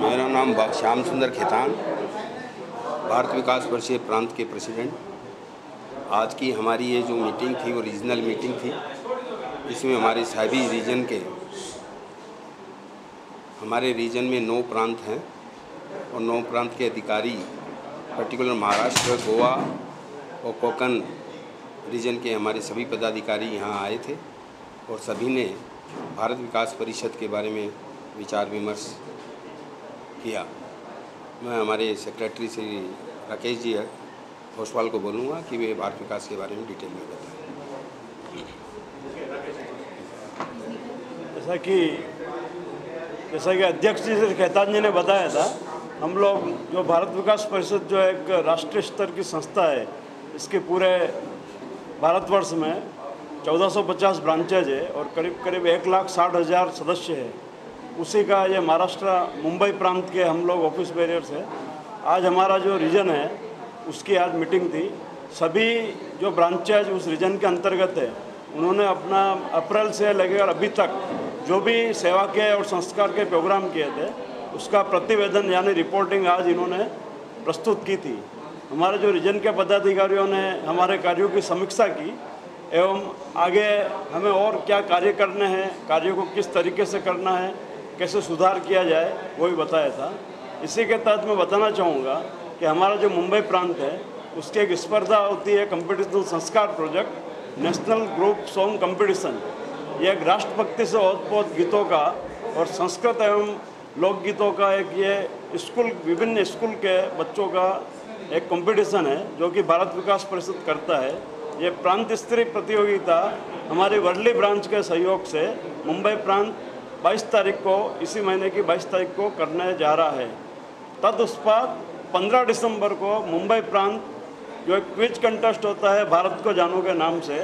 मेरा नाम श्याम सुंदर खेतान, भारत विकास परिषद प्रांत के प्रेसिडेंट। आज की हमारी ये जो मीटिंग थी, वो रीजनल मीटिंग थी। इसमें हमारे साहबी रीजन के, हमारे रीजन में नौ प्रांत हैं। और नौ प्रांत के अधिकारी पर्टिकुलर महाराष्ट्र, गोवा और कोकन रीजन के हमारे सभी पदाधिकारी यहाँ आए थे और सभी ने भारत विकास परिषद के बारे में विचार विमर्श किया। मैं हमारे सेक्रेटरी श्री राकेश जी घोषवाल को बोलूँगा कि वे भारत विकास के बारे में डिटेल में बताएँ। जैसा कि जैसा कि अध्यक्ष जी श्री खेतान जी ने बताया था हम लोग जो भारत विकास परिषद जो एक राष्ट्रीय स्तर की संस्था है, इसके पूरे भारतवर्ष में 1450 ब्रांचेज है और करीब करीब एक लाख साठ हज़ार सदस्य है। उसी का ये महाराष्ट्र, मुंबई प्रांत के हम लोग ऑफ़िस बैरियर्स है। आज हमारा जो रीजन है, उसकी आज मीटिंग थी। सभी जो ब्रांचेज उस रीजन के अंतर्गत है, उन्होंने अपना अप्रैल से लेकर अभी तक जो भी सेवा के और संस्कार के प्रोग्राम किए थे उसका प्रतिवेदन यानी रिपोर्टिंग आज इन्होंने प्रस्तुत की थी। हमारे जो रीजन के पदाधिकारियों ने हमारे कार्यों की समीक्षा की एवं आगे हमें और क्या कार्य करने हैं, कार्यों को किस तरीके से करना है, कैसे सुधार किया जाए, वो भी बताया था। इसी के तहत मैं बताना चाहूँगा कि हमारा जो मुंबई प्रांत है, उसकी एक स्पर्धा होती है competition Sanskar project national group song competition ये एक राष्ट्रभक्ति से ओतप्रोत गीतों का और संस्कृत एवं लोकगीतों का एक ये स्कूल, विभिन्न स्कूल के बच्चों का एक कंपटीशन है, जो कि भारत विकास परिषद करता है। ये प्रांत स्तरीय प्रतियोगिता हमारी वर्ली ब्रांच के सहयोग से मुंबई प्रांत 22 तारीख को, इसी महीने की 22 तारीख को करने जा रहा है। तदुस्पाद 15 दिसंबर को मुंबई प्रांत जो एक क्विज कंटेस्ट होता है भारत को जानो के नाम से,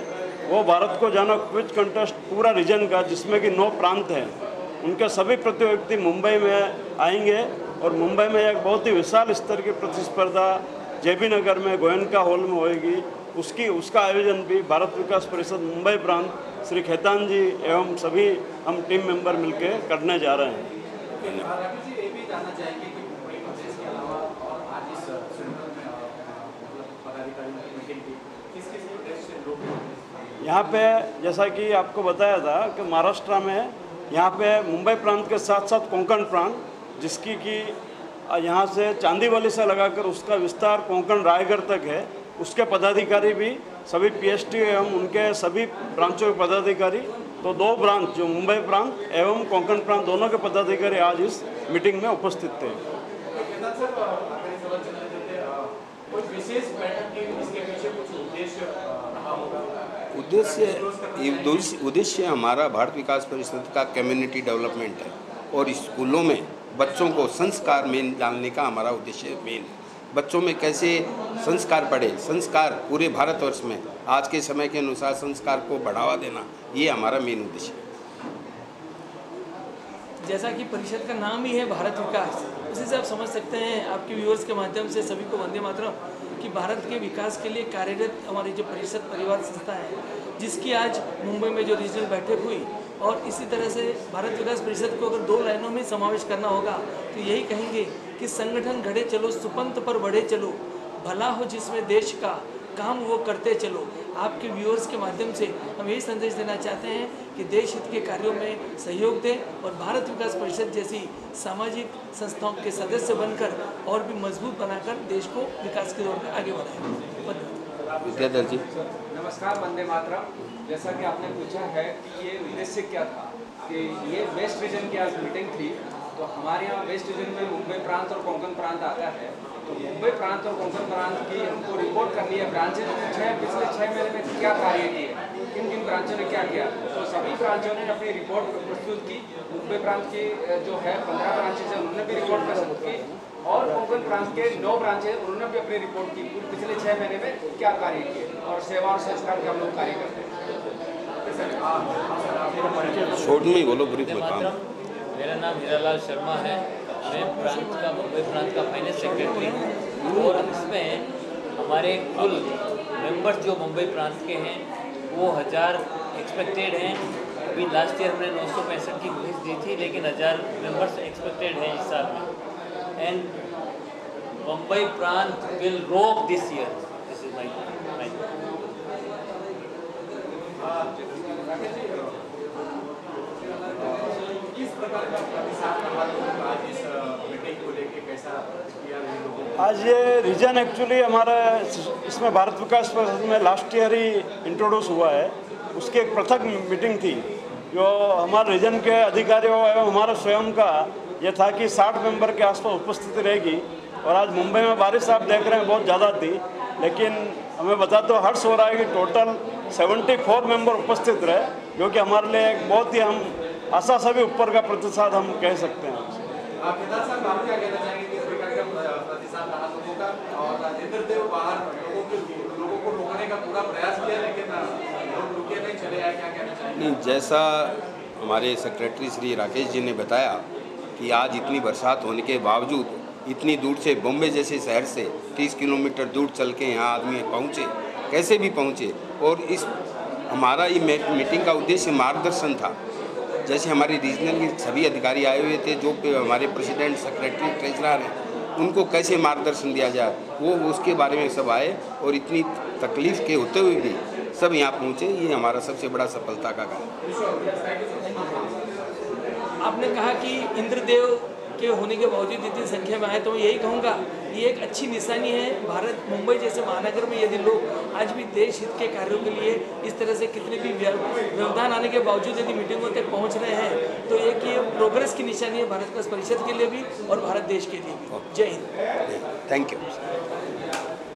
वो भारत को जानो क्विज कंटेस्ट पूरा रीजन का, जिसमें कि नौ प्रांत हैं। उनके सभी प्रतियोगी मुंबई में आएँगे और मुंबई में एक बहुत ही विशाल स्तर की प्रतिस्पर्धा जेबी नगर में, गोयनका हॉल में होएगी। उसकी, उसका आयोजन भी भारत विकास परिषद मुंबई प्रांत श्री खेतान जी एवं सभी हम टीम मेंबर मिलके करने जा रहे हैं। यहाँ पे जैसा कि आपको बताया था कि महाराष्ट्र में यहाँ पे मुंबई प्रांत के साथ साथ कोंकण प्रांत, जिसकी कि यहाँ से चांदीवली से लगाकर उसका विस्तार कोंकण रायगढ़ तक है। उसके पदाधिकारी भी, सभी पीएचटी एवं उनके सभी ब्रांचों के पदाधिकारी तो दो ब्रांच, जो मुंबई प्रांत एवं कोंकण प्रांत, दोनों के पदाधिकारी आज इस मीटिंग में उपस्थित थे। विशेष बैठक की इसके पीछे कुछ उद्देश्य रहा होगा? उद्देश्य उद्देश्य हमारा भारत विकास परिषद का कम्युनिटी डेवलपमेंट है। और स्कूलों में बच्चों को संस्कार में डालने का हमारा उद्देश्य मेन है। बच्चों में कैसे संस्कार पढ़े संस्कार पूरे भारतवर्ष में, आज के समय के अनुसार संस्कार को बढ़ावा देना, ये हमारा मेन उद्देश्य है। जैसा कि परिषद का नाम ही है भारत विकास, उसी से आप समझ सकते हैं, आपके व्यूअर्स के माध्यम से सभी को वंदे मातरम, कि भारत के विकास के लिए कार्यरत हमारी जो परिषद परिवार संस्था है, जिसकी आज मुंबई में जो रीजनल बैठक हुई, और इसी तरह से भारत विकास परिषद को अगर दो लाइनों में समावेश करना होगा तो यही कहेंगे कि संगठन घड़े चलो सुपंथ पर बढ़े चलो, भला हो जिसमें देश का काम वो करते चलो आपके व्यूअर्स के माध्यम से हम यही संदेश देना चाहते हैं कि देश हित के कार्यों में सहयोग दें और भारत विकास परिषद जैसी सामाजिक संस्थाओं के सदस्य बनकर और भी मज़बूत बनाकर देश को विकास के दौर में आगे बढ़ाएँ। विद्याधर जी। नमस्कार वंदे मातरम। जैसा कि आपने पूछा है कि ये उद्देश्य क्या था कि ये वेस्ट रीजन की आज मीटिंग थी तो हमारे यहाँ वेस्ट रीजन में मुंबई प्रांत और कोंकण प्रांत आता है। तो मुंबई प्रांत और कोंकण प्रांत की हमको रिपोर्ट करनी है। ब्रांचेज छः पिछले छः महीने में क्या कार्य किए? किन किन ब्रांचों ने क्या किया? तो सभी ब्रांचों ने अपनी रिपोर्ट प्रस्तुत की। मुंबई प्रांत की जो है पंद्रह ब्रांचेज है उन्होंने भी रिपोर्ट प्रस्तुत की। और कोंकण प्रांत के नौ ब्रांचेज उन्होंने भी अपनी रिपोर्ट की। पिछले छः महीने में क्या कार्य किए? और सेवा और संस्कार के हम लोग कार्य करते हैं। शॉर्ट में बोलो ब्रीफ में मेरा नाम हीरालाल शर्मा है। मैं प्रांत का मुंबई प्रांत का फाइनेंस सेक्रेटरी और इसमें हमारे कुल मेंबर्स जो मुंबई प्रांत के हैं, वो हज़ार एक्सपेक्टेड हैं। अभी लास्ट ईयर हमने नौ सौ पैंसठ की फ़ीस दी थी, लेकिन हज़ार मेंबर्स एक्सपेक्टेड हैं इस साल में। एंड मुंबई प्रांत will rock this year this is my my किस प्रकार का प्रतिसाद रहा लोगों का आज ये रीजन एक्चुअली हमारा इसमें भारत विकास परिषद में लास्ट ईयर ही इंट्रोड्यूस हुआ है। उसकी एक पृथक मीटिंग थी। जो हमारे रीजन के अधिकारियों एवं हमारे स्वयं का ये था कि 60 मेंबर के आसपास उपस्थिति रहेगी। और आज मुंबई में बारिश आप देख रहे हैं, बहुत ज़्यादा थी। लेकिन हमें बता तो हर्ष हो रहा है कि टोटल 74 मेंबर उपस्थित रहे, जो कि हमारे लिए एक बहुत ही हम आशा से भी ऊपर का प्रतिशत हम कह सकते हैं। आप केदार साहब आप क्या कहना चाहेंगे किस प्रकार का प्र- प्रतिसाद रहा लोगों का और इंद्रदेव बाहर लोगों के लोगों को रोकने का पूरा प्रयास किया लेकिन लोग रुके नहीं चले आए। क्या कहना चाहेंगे? नहीं जैसा हमारे सेक्रेटरी श्री राकेश जी ने बताया कि आज इतनी बरसात होने के बावजूद इतनी दूर से बॉम्बे जैसे शहर से 30 किलोमीटर दूर चल के यहाँ आदमी पहुँचे कैसे भी पहुँचे। और इस हमारा ये मीटिंग का उद्देश्य मार्गदर्शन था। जैसे हमारे रीजनल के सभी अधिकारी आए हुए थे, जो हमारे प्रेसिडेंट सेक्रेटरी ट्रेजरर हैं, उनको कैसे मार्गदर्शन दिया जाए, वो उसके बारे में सब आए और इतनी तकलीफ़ के होते हुए भी सब यहाँ पहुँचे। ये हमारा सबसे बड़ा सफलता का काम। आपने कहा कि इंद्रदेव के होने के बावजूद इतनी संख्या में आए तो मैं यही कहूँगा ये एक अच्छी निशानी है। भारत मुंबई जैसे महानगर में यदि लोग आज भी देश हित के कार्यों के लिए इस तरह से कितने भी व्यवधान आने के बावजूद यदि मीटिंगों तक पहुँच रहे हैं तो एक ये प्रोग्रेस की निशानी है भारत का परिषद के लिए भी और भारत देश के लिए भी। जय हिंद। Thank you